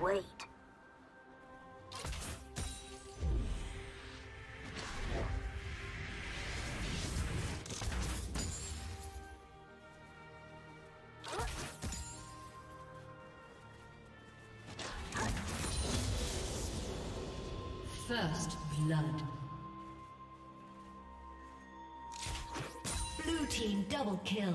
wait. First blood. Blue team double kill.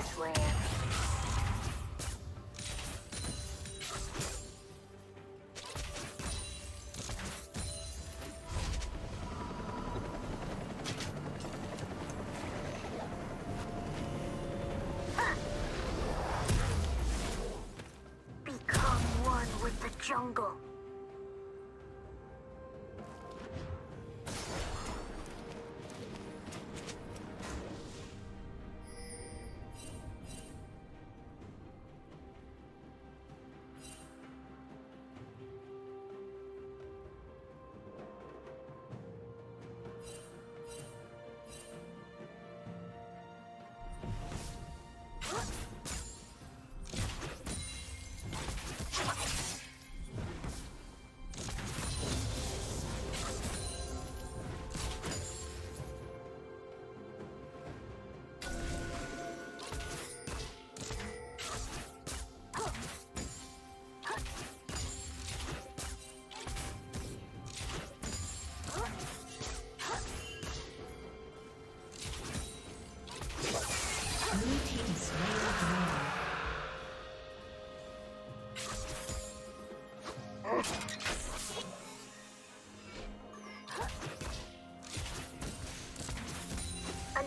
This land.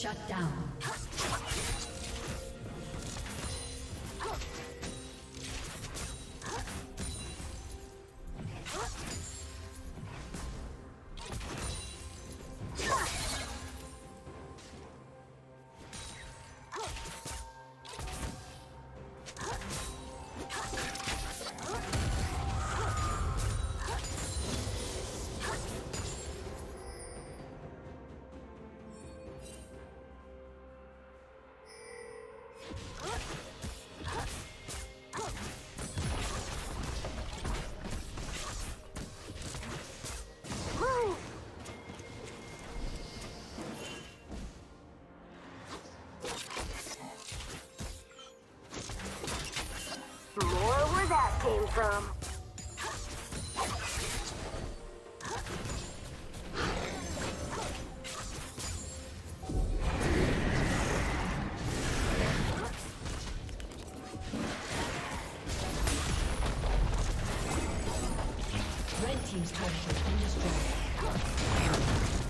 Shut down. From. Red team's turret has been destroyed.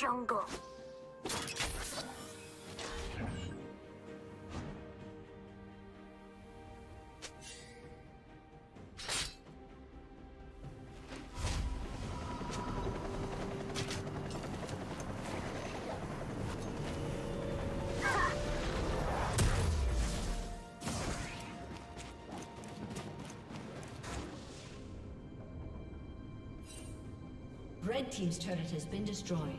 Jungle. Red Team's turret has been destroyed.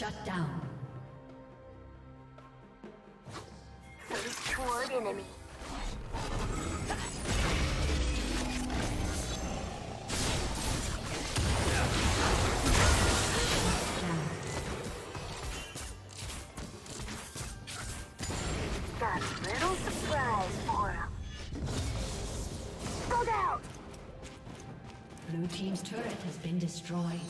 Shut down. Face toward enemy. Got a little surprise for him. Bug out! Blue Team's turret has been destroyed.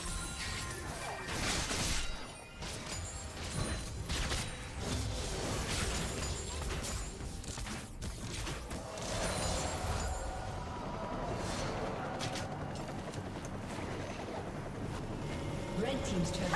Team's turret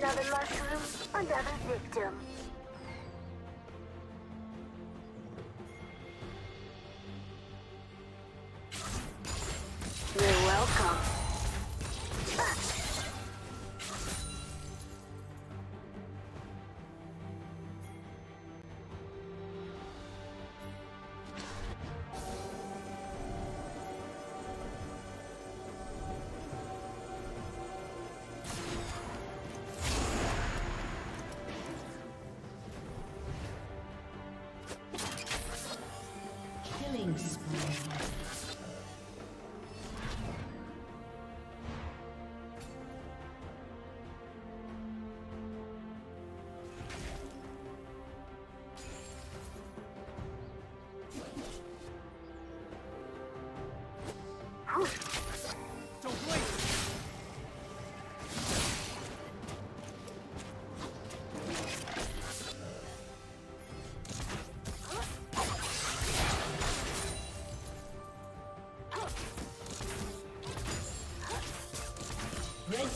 Another mushroom, another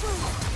Killing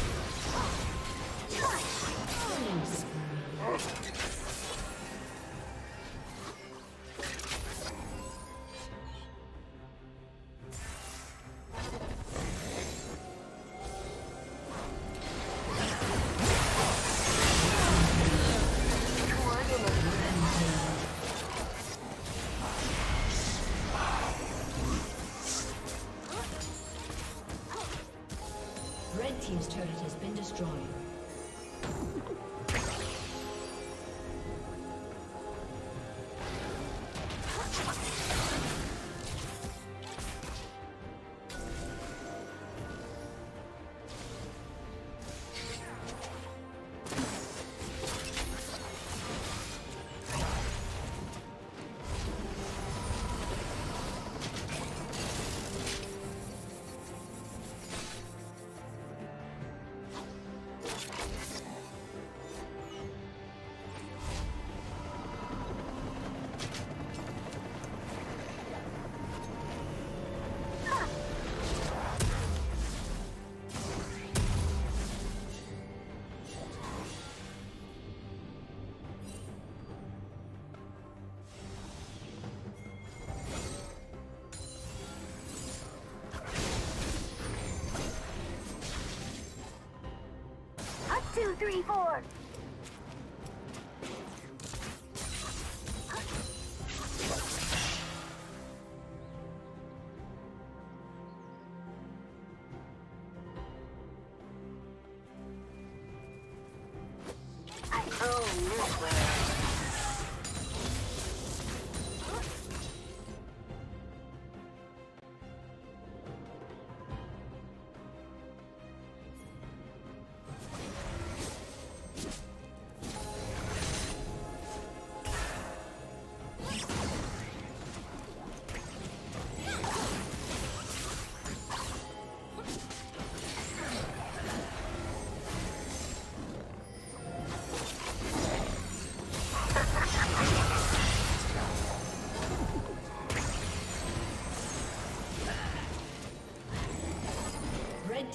three, four.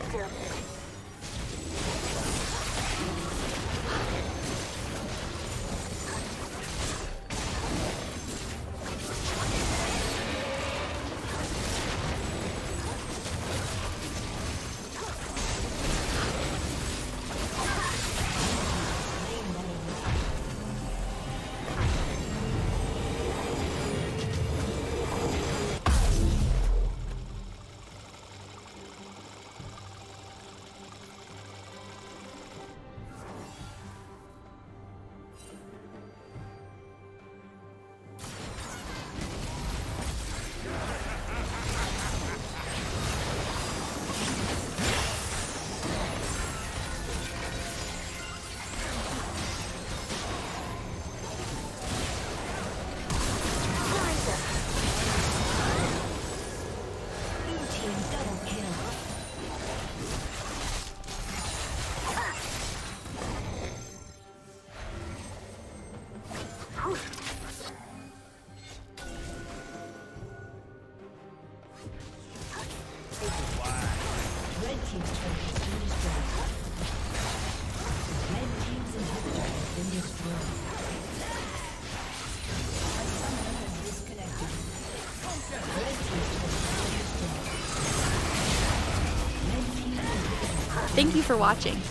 Another Team's turret has been destroyed. Red Team's inhibitor has been destroyed. Thank you for watching.